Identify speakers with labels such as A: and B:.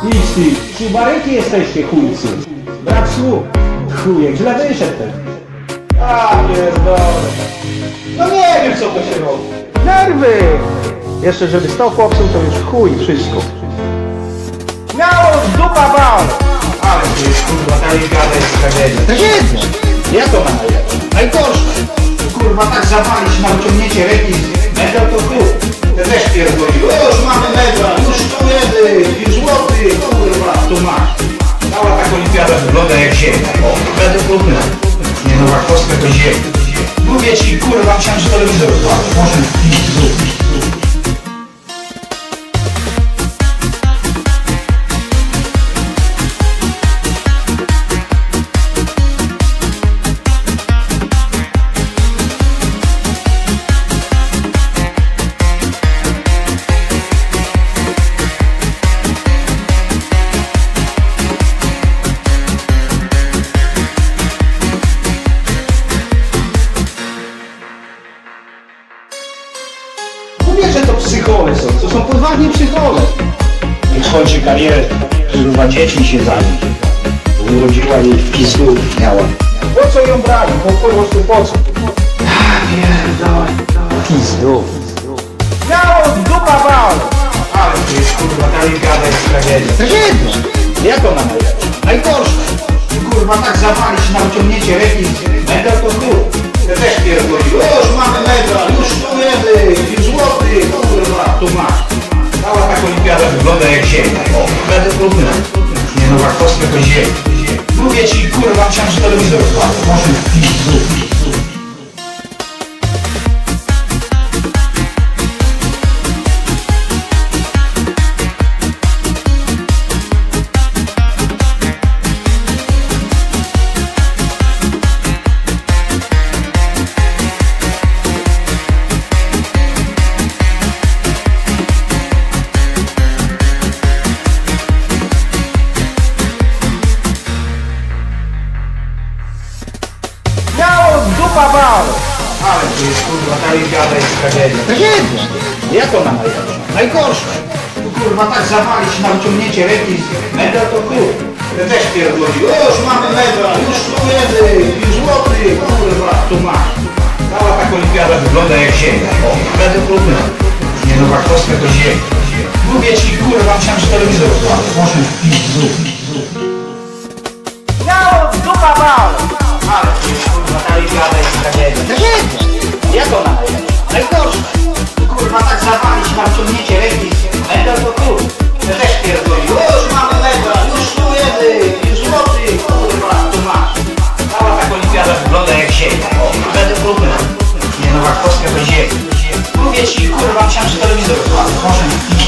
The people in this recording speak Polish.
A: Ty, ciubaryki jesteście chujcy. Brak słów. Chujek, źle wyszedł ten. A pierdolę. No nie wiem co to się robi. Nerwy! Jeszcze żeby stał popsuł to już chuj wszystko. Miało z dupa bal!
B: Ale to jest kurwa, ta ligada jest tragedia.
A: Tragedia!
B: Jak to ma najlepsze? Najgorsze. Kurwa, tak zawalić na uciągnięcie ręki medal to tu. Te też pierdoli. O, już mamy medal, już tu jedy, ziemia. O, będę trudny. Nie no, Rakowska to ziemia. Mówię ci, kurwa, myślałem, że telewizor odpalę. Może
A: psychole są, to są poważnie psychole.
B: Niech skończy karierę. Kurwa, dzieci się zabić. Urodziła jej w pizdu miała.
A: Po co ją brali? Po po prostu po co?
B: Pierdolę.
A: Pizdu. Miało dupa bal!
B: Ale to jest kurwa, ta ligada jest tragedia.
A: Tragedia!
B: Jak ona najlepsze? Najgorsze. Kurwa, tak zawalić na uciągnięcie z medal to tu. O, będę trudny. Nie no, Rakowska to ziemia. Mówię ci, kurwa, myślałem, że telewizor odpalę. Może w pizdu.
A: Miało z dupa bal!
B: Ale to jest kurwa, ta olimpiada jest tragedia.
A: Tragedia!
B: Jak ona najlepsze? Najgorsze. Kurwa, tak zawalić na uciągnięcie ręki z medal to tu. Te też pierdoli. O, już mamy medal, już tu jedy, już złoty, kurwa, tu masz. Cała taka olimpiada wygląda jak ziemia. O, będę trudny. Nie no, Rakowska to ziemia. Mówię ci, kurwa, myślałem, że telewizor odpalę. Może w pizdu. Nie Rakowska to ziemia. Mówię ci, kurwa, myślałem, że telewizor odpalę. Może pizdu.